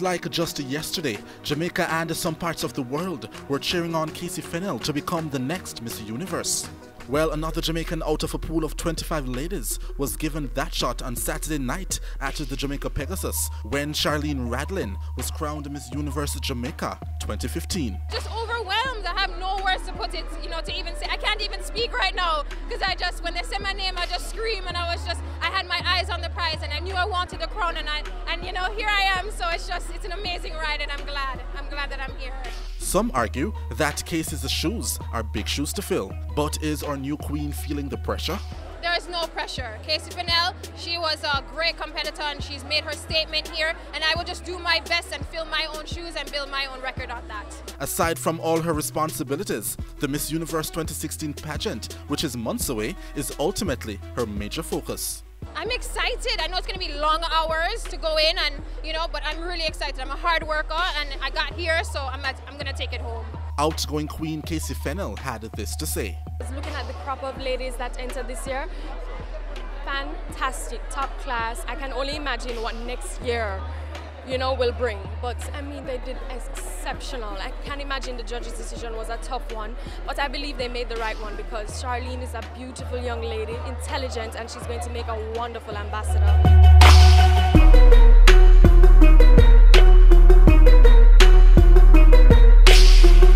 just yesterday, Jamaica and some parts of the world were cheering on Kaci Fennell to become the next Miss Universe. Well, another Jamaican out of a pool of 25 ladies was given that shot on Saturday night at the Jamaica Pegasus when Sharlene Radlein was crowned Miss Universe Jamaica 2015. Just overwhelmed. I have no words to put it, you know, to even say. I can't even speak right now because I just, when they say my name, I just scream and I was just, I had my eyes on the prize and I knew I wanted the crown and I, and you know, here I am. So it's just, it's an amazing ride and I'm glad. I'm glad that I'm here. Some argue that Kaci's shoes are big shoes to fill, but is our new queen feeling the pressure? There is no pressure. Kaci Fennell, she was a great competitor and she's made her statement here and I will just do my best and fill my own shoes and build my own record on that. Aside from all her responsibilities, the Miss Universe 2016 pageant, which is months away, is ultimately her major focus. I'm excited. I know it's going to be long hours to go in, and you know, but I'm really excited. I'm a hard worker, and I got here, so I'm at, I'm going to take it home. Outgoing Queen Kaci Fennell had this to say. Looking at the crop of ladies that entered this year, fantastic, top class. I can only imagine what next year you know, will bring. But I mean, they did exceptional. I can't imagine the judge's decision was a tough one, but I believe they made the right one because Sharlene is a beautiful young lady, intelligent, and she's going to make a wonderful ambassador.